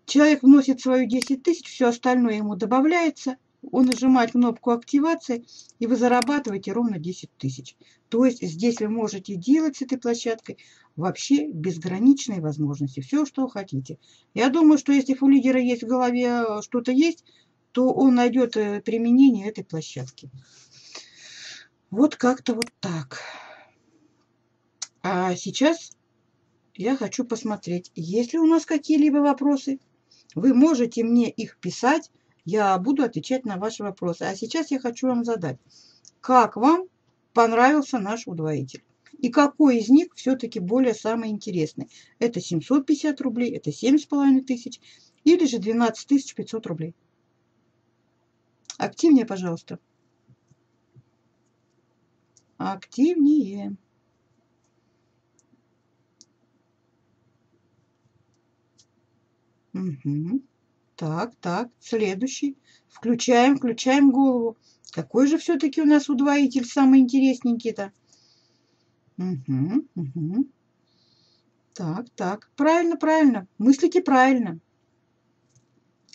Speaker 1: Человек вносит свою 10 тысяч, все остальное ему добавляется, он нажимает кнопку активации, и вы зарабатываете ровно 10 тысяч. То есть здесь вы можете делать с этой площадкой вообще безграничные возможности, все, что хотите. Я думаю, что если у лидера есть в голове э, что-то есть, то он найдет э, применение этой площадки. Вот как-то вот так. А сейчас я хочу посмотреть, есть ли у нас какие-либо вопросы. Вы можете мне их писать я буду отвечать на ваши вопросы. А сейчас я хочу вам задать, как вам понравился наш удвоитель? И какой из них все-таки более самый интересный? Это 750 рублей, это 7,5 тысяч или же 12 500 рублей? Активнее, пожалуйста. Активнее. Угу. Так, так, следующий. Включаем, включаем голову. Какой же все-таки у нас удвоитель самый интересненький-то? Угу, угу. Так, так. Правильно, правильно. Мыслите правильно.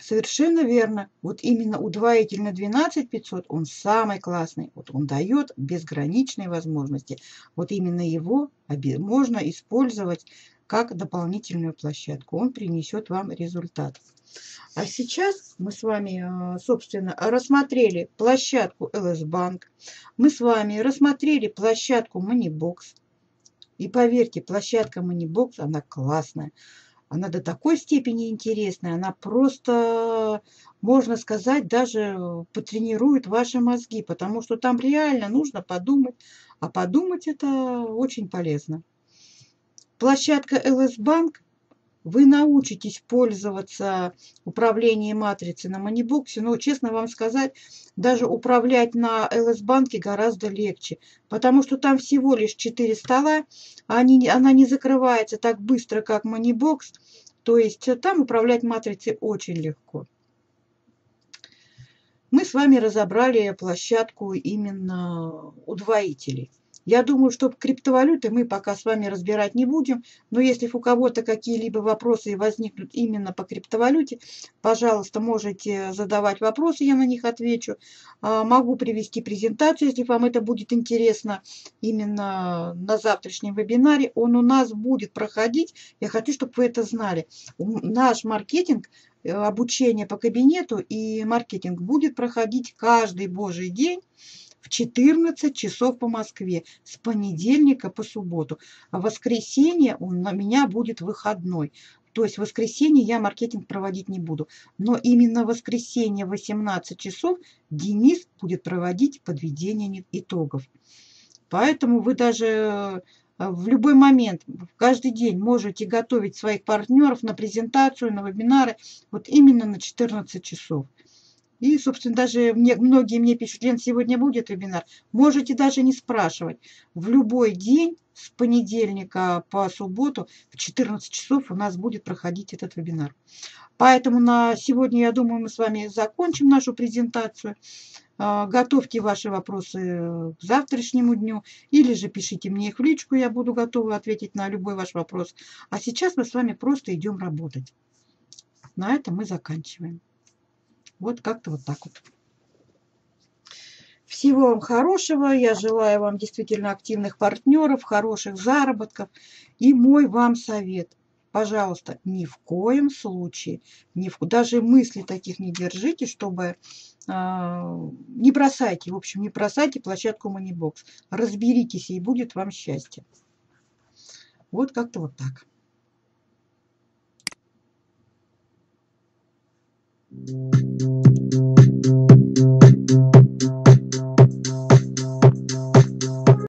Speaker 1: Совершенно верно. Вот именно удвоитель на 12 500, он самый классный. Вот он дает безграничные возможности. Вот именно его можно использовать как дополнительную площадку. Он принесет вам результат. А сейчас мы с вами, э, собственно, рассмотрели площадку LS Bank. Мы с вами рассмотрели площадку Moneybox. И поверьте, площадка Moneybox, она классная. Она до такой степени интересная, она просто, можно сказать, даже потренирует ваши мозги, потому что там реально нужно подумать, а подумать это очень полезно. Площадка LS Bank вы научитесь пользоваться управлением матрицы на манибуксе, но, честно вам сказать, даже управлять на LS-банке гораздо легче, потому что там всего лишь 4 стола, они, она не закрывается так быстро, как манибокс, то есть там управлять матрицей очень легко. Мы с вами разобрали площадку именно удвоителей. Я думаю, что криптовалюты мы пока с вами разбирать не будем, но если у кого-то какие-либо вопросы возникнут именно по криптовалюте, пожалуйста, можете задавать вопросы, я на них отвечу. А, могу привести презентацию, если вам это будет интересно именно на завтрашнем вебинаре. Он у нас будет проходить, я хочу, чтобы вы это знали. Наш маркетинг э, обучение по кабинету и маркетинг будет проходить каждый божий день в 14 часов по Москве с понедельника по субботу. А в воскресенье у меня будет выходной. То есть в воскресенье я маркетинг проводить не буду. Но именно в воскресенье 18 часов Денис будет проводить подведение итогов. Поэтому вы даже э, в любой момент, каждый день можете готовить своих партнеров на презентацию, на вебинары, вот именно на 14 часов. И, собственно, даже мне, многие мне пишут, Лен, сегодня будет вебинар. Можете даже не спрашивать. В любой день с понедельника по субботу в 14 часов у нас будет проходить этот вебинар. Поэтому на сегодня, я думаю, мы с вами закончим нашу презентацию. А, готовьте ваши вопросы к завтрашнему дню или же пишите мне их в личку, я буду готова ответить на любой ваш вопрос. А сейчас мы с вами просто идем работать. На этом мы заканчиваем. Вот как-то вот так вот. Всего вам хорошего. Я желаю вам действительно активных партнеров, хороших заработков. И мой вам совет. Пожалуйста, ни в коем случае, ни в, даже мысли таких не держите, чтобы э, не бросайте, в общем, не бросайте площадку Moneybox. Разберитесь, и будет вам счастье. Вот как-то вот так. Thank you.